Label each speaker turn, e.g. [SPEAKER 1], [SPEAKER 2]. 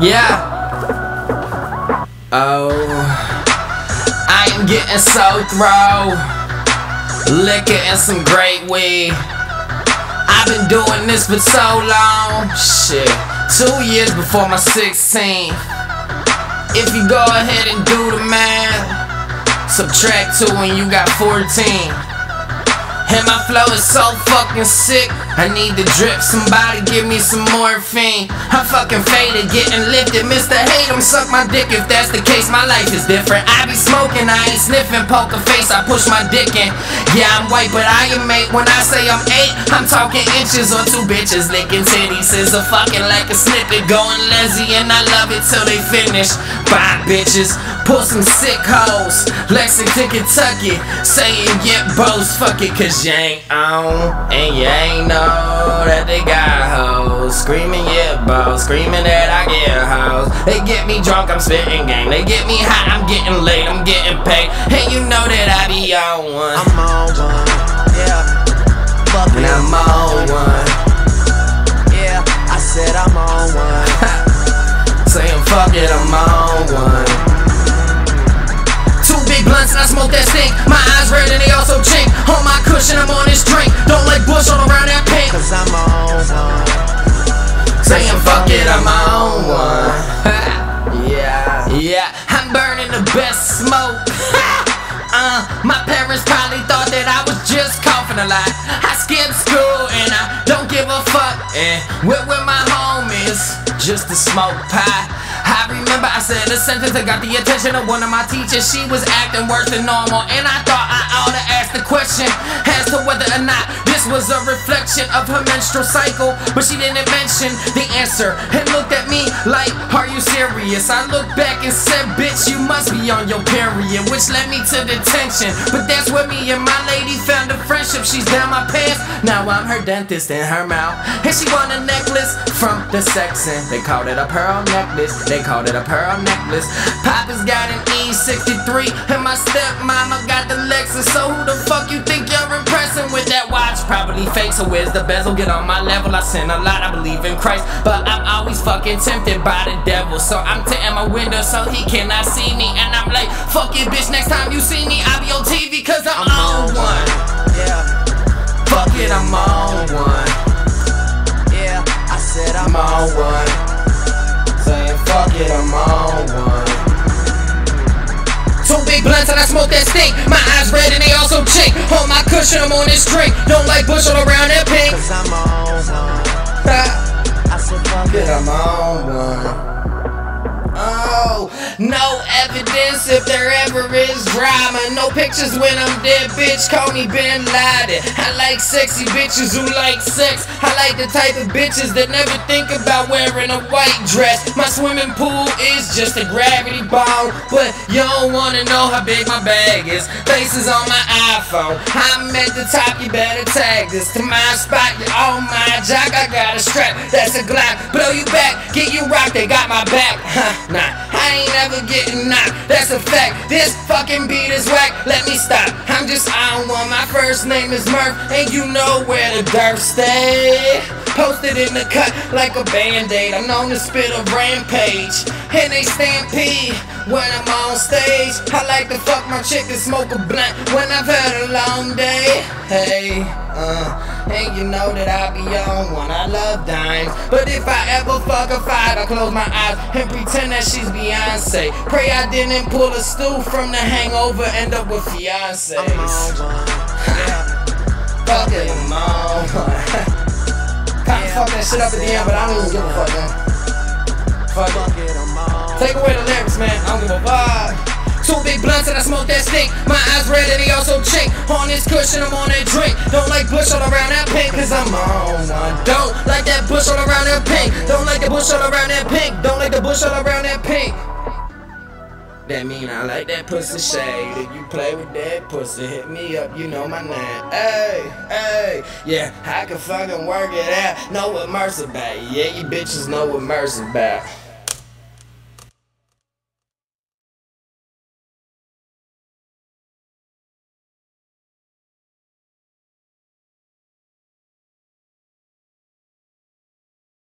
[SPEAKER 1] Yeah. Oh, I am getting so throw. Liquor and some great weed. I've been doing this for so long. Shit, two years before my 16. If you go ahead and do the math, subtract two and you got 14. And my flow is so fucking sick. I need the drip, somebody give me some morphine. I'm fucking faded, getting lifted. Mr. Hate I'm suck my dick if that's the case. My life is different. I be smoking, I ain't sniffing poker face. I push my dick in. Yeah, I'm white, but I am eight. When I say I'm eight, I'm talking inches or two bitches licking titties. Is fucking like a snippet going lazy, and I love it till they finish. Bye, bitches. Pull some sick hoes. Lexington, Kentucky. Saying get boast, fuck it, cause you ain't on, and you ain't know that they got hoes. Screaming, yeah, bro, screaming that I get hoes. They get me drunk, I'm spitting game. They get me high, I'm getting late, I'm getting paid. And you know that I be on one.
[SPEAKER 2] I'm on one, yeah. Fuck
[SPEAKER 1] and I'm on one.
[SPEAKER 2] Yeah, I said I'm on one.
[SPEAKER 1] Saying fuck it, I'm on one. Two big blunts and I smoke that stink. My eyes red and they also chink. On my cushion, I'm on this drink. Don't like Bush all around that pink.
[SPEAKER 2] Cause I'm on one.
[SPEAKER 1] Saying fuck it, I'm on my own one. yeah, yeah, I'm burning the best smoke. uh, my parents probably thought that I was just coughing a lot. I skipped school and I don't give a fuck. And with, with my homies, just to smoke pie. I remember I said a sentence that got the attention of one of my teachers. She was acting worse than normal, and I thought I ought to ask the question as to whether or not this was a reflection of her menstrual cycle. But she didn't mention the answer and looked at me like, Are you serious? I looked back and said, Bitch, you must be on your period, which led me to detention. But that's where me and my lady found a friendship. She's down my pants. Now I'm her dentist in her mouth, and she won a necklace from the section. They called it a pearl necklace. They called it a pearl necklace. Papa's got an E63, and my stepmama got the Lexus. So who the fuck you think you're impressing with that watch? Probably fake, so where's the bezel? Get on my level. I sin a lot, I believe in Christ, but I'm always fucking tempted by the devil. So I'm tinting my window so he cannot see me, and I'm like, fuck it, bitch. Next time you see me, I'll be on TV, cause I'm,
[SPEAKER 2] I'm
[SPEAKER 1] on,
[SPEAKER 2] on
[SPEAKER 1] one.
[SPEAKER 2] Yeah,
[SPEAKER 1] Fuck it, I'm on one.
[SPEAKER 2] yeah. I said I'm
[SPEAKER 1] I'm on one. Fuck it, I'm one. Two big blunts and I smoke that stink. My eyes red and they also chink. On my cushion, I'm on this drink. Don't like bush all around that pink.
[SPEAKER 2] Cause I'm on one. I said fuck
[SPEAKER 1] Get. I'm on one. No evidence if there ever is drama. No pictures when I'm dead, bitch. Call me Bin Laden. I like sexy bitches who like sex. I like the type of bitches that never think about wearing a white dress. My swimming pool is just a gravity ball, but you don't wanna know how big my bag is. Faces on my iPhone. I'm at the top, you better tag this to my spot. You're on my jock, I got a strap. That's a Glock. Blow you back, get you rocked. They got my back. Huh, nah, I ain't ever getting knocked. That's a fact. This fucking beat is whack. Let me stop. I'm just on one. My first name is Murf, and you know where the dirt stay. Posted in the cut like a band-aid. I'm known to spit a rampage. And they stampede when I'm on stage. I like to fuck my chick and smoke a blunt when I've had a long day. Hey, uh, and you know that I be on one. I love dimes. But if I ever fuck a five, I close my eyes and pretend that she's Beyonce. Pray I didn't pull a stool from the hangover, end up with
[SPEAKER 2] I'm on one. Yeah,
[SPEAKER 1] Fuck it, I'm on one. That shit up at the end, but I don't even give a fuck, man. Fuck it. Take away the lyrics, man. I don't give a fuck. Two big blunts and I smoke that stink. My eyes red and they also chink. On this cushion, I'm on that drink. Don't like bush all around that pink, cause I'm on one. Don't like that bush all around that pink. Don't like the bush all around that pink. Don't like the bush all around that pink. That mean I like that pussy shade. If you play with that pussy, hit me up, you know my name. Hey, hey, yeah, I can fucking work it out. Know what Mercer about. Yeah, you bitches know what Mercer about.